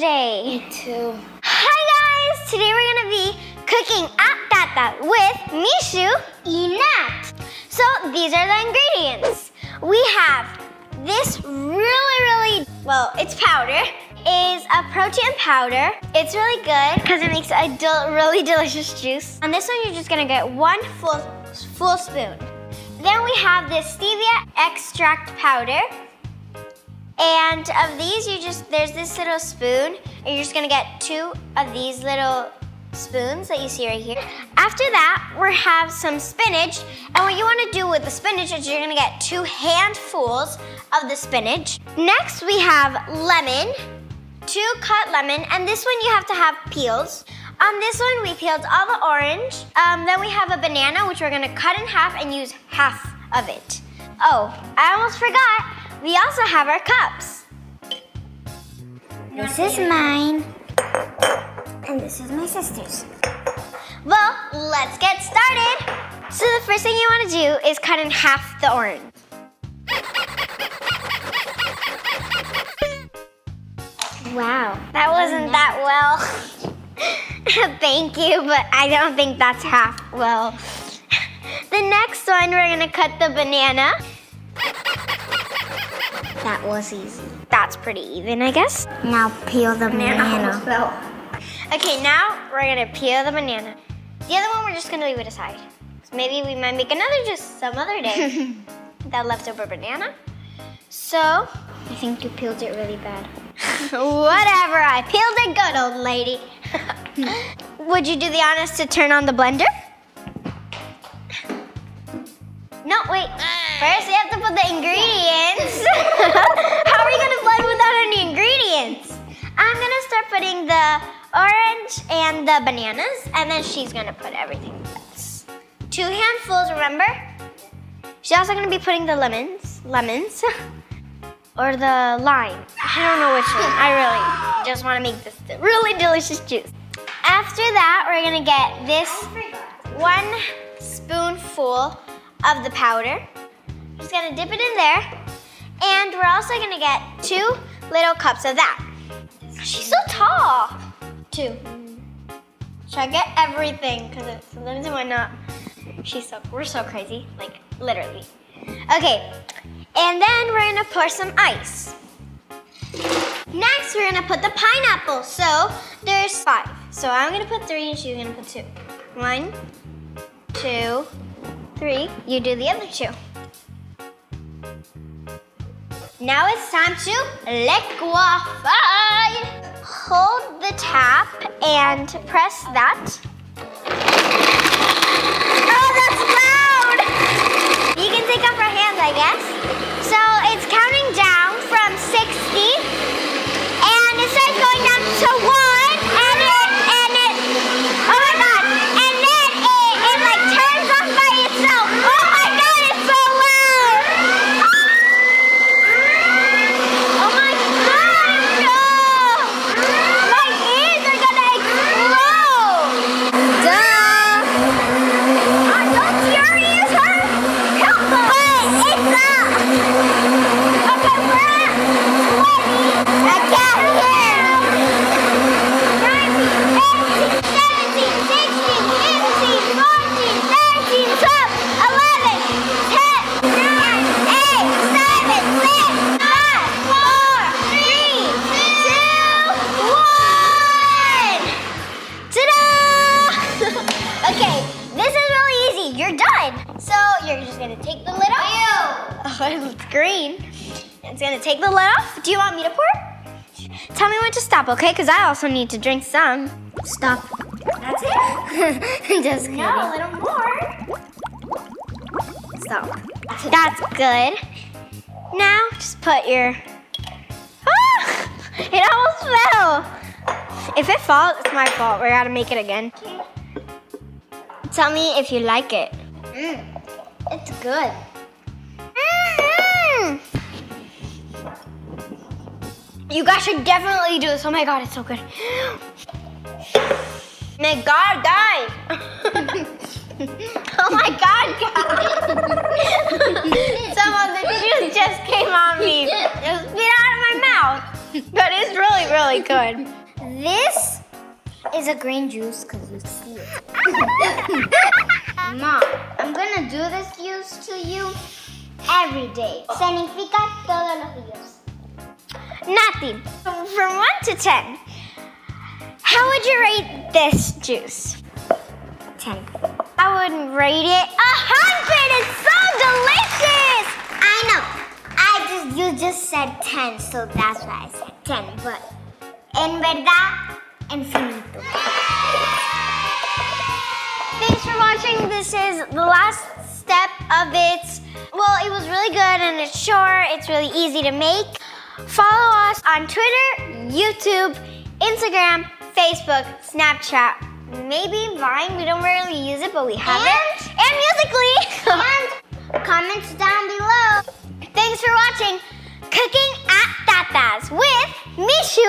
day. Me too. Hi guys! Today we're gonna be cooking at Tata with Mishu and Nat. So these are the ingredients. We have this really, really, well, it's powder, is a protein powder. It's really good because it makes a del really delicious juice. On this one, you're just gonna get one full, full spoon. Then we have this stevia extract powder. And of these, you just, there's this little spoon, and you're just gonna get two of these little spoons that you see right here. After that, we have some spinach, and what you wanna do with the spinach is you're gonna get two handfuls of the spinach. Next, we have lemon, two cut lemon, and this one you have to have peels. On this one, we peeled all the orange. Um, then we have a banana, which we're gonna cut in half and use half of it. Oh, I almost forgot. We also have our cups. This is mine. And this is my sister's. Well, let's get started. So the first thing you want to do is cut in half the orange. Wow. That wasn't that well. Thank you, but I don't think that's half well. The next one, we're gonna cut the banana. That was easy. That's pretty even, I guess. Now peel the banana. Okay, now we're gonna peel the banana. The other one, we're just gonna leave it aside. Maybe we might make another just some other day. that leftover banana. So, I think you peeled it really bad. whatever, I peeled it good, old lady. Would you do the honors to turn on the blender? No, wait. First, we have to put the ingredients. How are you gonna blend without any ingredients? I'm gonna start putting the orange and the bananas, and then she's gonna put everything else. Two handfuls, remember? She's also gonna be putting the lemons, lemons, or the lime. I don't know which one. I really just wanna make this really delicious juice. After that, we're gonna get this one spoonful of the powder. Just gonna dip it in there. And we're also gonna get two little cups of that. She's so tall. Two. Should I get everything? Because sometimes it might not. She's so, we're so crazy. Like, literally. Okay. And then we're gonna pour some ice. Next, we're gonna put the pineapple. So there's five. So I'm gonna put three and she's gonna put two. One, two, three. You do the other two. Now it's time to liquefy. Hold the tap and press that. Oh, that's loud! You can take off our hands, I guess. You're just gonna take the lid off. Oh, it's green. It's gonna take the lid off. Do you want me to pour? Tell me when to stop, okay? Because I also need to drink some. Stop. That's it? just kidding. No, a little more. Stop. That's good. Now, just put your. Ah! It almost fell. If it falls, it's my fault. We gotta make it again. Tell me if you like it. Mm, it's good. Mm. You guys should definitely do this. Oh my god, it's so good. May God die. oh my god, guys. Some of the juice just came on me. It spit out of my mouth. But it's really, really good. This is a green juice because you see it. Mom, I'm gonna do this juice to you every day. Significa todos los días. Nati, from 1 to 10, how would you rate this juice? 10. I would rate it a 100. It's so delicious. I know. I just you just said 10, so that's why I said 10. But en verdad, infinito. Thanks for watching. This is the last step of it. Well, it was really good and it's short. It's really easy to make. Follow us on Twitter, YouTube, Instagram, Facebook, Snapchat, maybe Vine. We don't really use it, but we have it. And Musical.ly. And comments down below. Thanks for watching Cooking at Tata's with Mishu